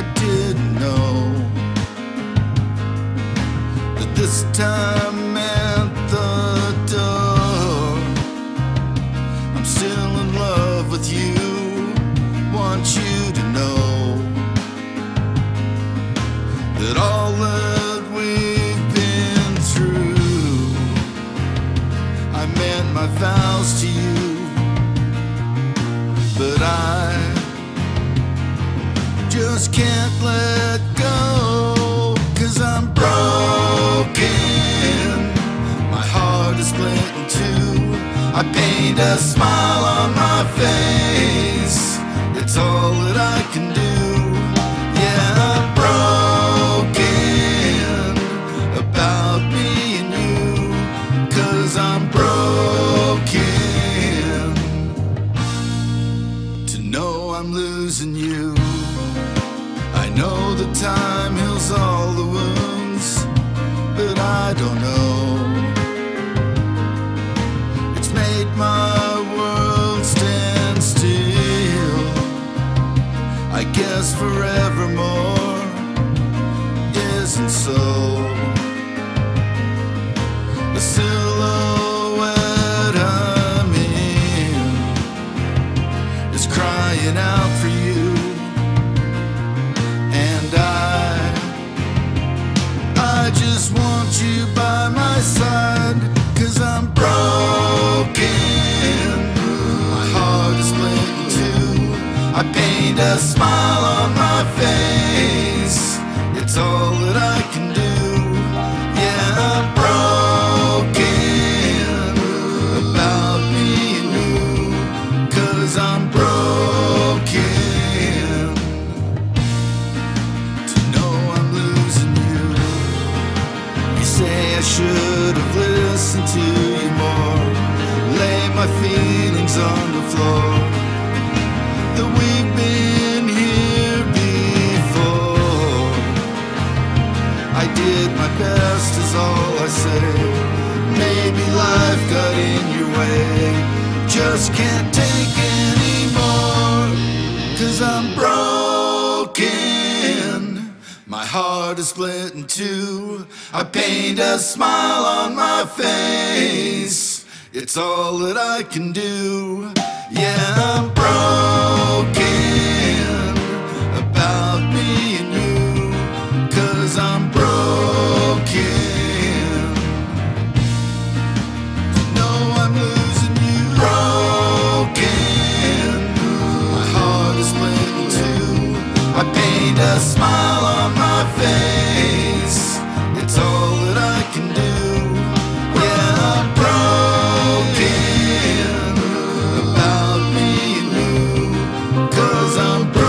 I didn't know that this time at the door I'm still in love with you. Want you to know that all that we've been through, I meant my vows to you. just can't let go. Cause I'm broken, my heart is split in two. I paint a smile on my face, it's all that I can do. Yeah, I'm broken about me and you, cause I'm broken to know I'm losing you. I know that time heals all the wounds, but I don't know. It's made my world stand still. I guess forevermore isn't so. The silhouette I'm in is crying out for you. I just want you by my side, cause I'm broken. My heart is split in two. I paint a smile on my face. It's all that I can do. Listened to you more. Lay my feelings on the floor. That we've been here before. I did my best, is all I say. Maybe life got in your way. Just can't take anymore. My heart is split in two. I paint a smile on my face. It's all that I can do. Yeah, I'm broken about me and you. Cause I'm broken. No, I'm losing you. Broken. My heart is split in two. I paint a smile. some.